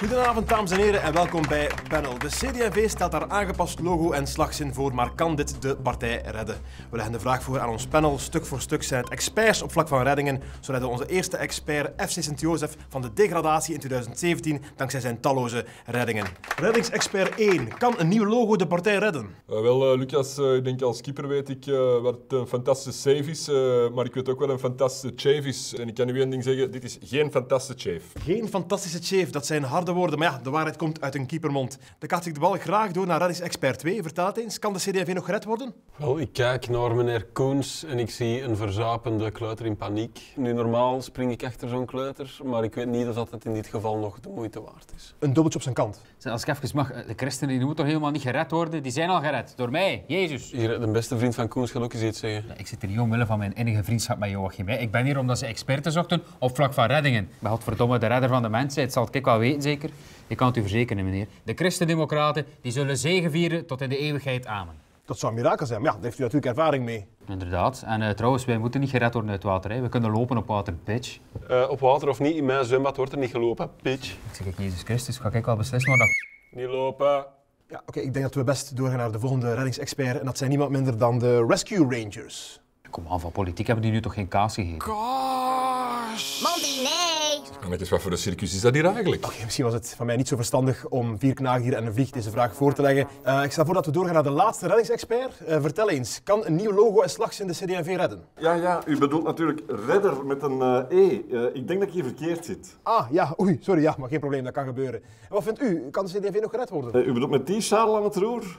Goedenavond, dames en heren, en welkom bij Panel. De CD&V stelt daar aangepast logo en slagzin voor, maar kan dit de partij redden? We leggen de vraag voor aan ons panel. Stuk voor stuk zijn het experts op vlak van reddingen. Zo redde onze eerste expert FC Sint-Jozef van de degradatie in 2017 dankzij zijn talloze reddingen. Reddingsexpert 1. Kan een nieuw logo de partij redden? Uh, wel, uh, Lucas, uh, ik denk als keeper weet ik wat een fantastische save is, maar ik weet ook wel een fantastische chave is. En ik kan u één ding zeggen, dit is geen fantastische chave. Geen fantastische chave, dat zijn harde woorden, maar ja, de waarheid komt uit een keepermond. Dan kaart ik de bal graag door naar reddingsexpert 2. Vertel het eens, kan de CD&V nog gered worden? Wel, ik kijk naar meneer Koens en ik zie een verzapende kleuter in paniek. Nu, normaal spring ik achter zo'n kleuter, maar ik weet niet of dat het in dit geval nog de moeite waard is. Een dubbeltje op zijn kant. Als ik even mag, de christenen die moeten toch helemaal niet gered worden? Die zijn al gered, door mij, Jezus. Hier, de beste vriend van Koens gaat ook eens iets zeggen. Ja, ik zit hier niet omwille van mijn innige vriendschap met Joachim. Hè. Ik ben hier omdat ze experten zochten op vlak van reddingen. Maar godverdomme, de redder van de mensheid zal het ik wel weten, zeker? Ik kan het u verzekeren, meneer. De christendemocraten die zullen zegevieren tot in de eeuwigheid. Amen. Dat zou een mirakel zijn, maar ja, daar heeft u natuurlijk ervaring mee. Inderdaad. En uh, trouwens, wij moeten niet gered worden uit water. Hè. We kunnen lopen op water, bitch. Uh, op water of niet, in mijn zwembad wordt er niet gelopen, bitch. Ik zeg, ik, Jezus Christus, ga ik wel beslissen maar dat... Niet lopen. Ja, oké, okay, ik denk dat we best doorgaan naar de volgende reddingsexpert. En dat zijn niemand minder dan de Rescue Rangers. Kom aan, van politiek hebben die nu toch geen kaas gegeven? Gosh! Monty, nee! Net eens, wat voor een circus is dat hier eigenlijk? Okay, misschien was het van mij niet zo verstandig om vier knaagdieren en een vlieg deze vraag voor te leggen. Uh, ik stel voor dat we doorgaan naar de laatste reddingsexpert. Uh, vertel eens, kan een nieuw logo en slagzin de CD&V redden? Ja, ja, u bedoelt natuurlijk redder met een uh, E. ik denk dat ik hier verkeerd zit. Ah, ja, oei, sorry, ja, maar geen probleem, dat kan gebeuren. En wat vindt u? Kan de CD&V nog gered worden? u bedoelt met die zadel aan het roer?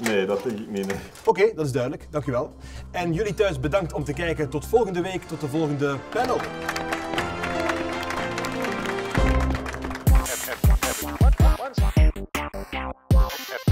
Nee, dat denk ik niet. Nee. Oké, okay, dat is duidelijk. Dank u wel. En jullie thuis bedankt om te kijken. Tot volgende week, tot de volgende panel. at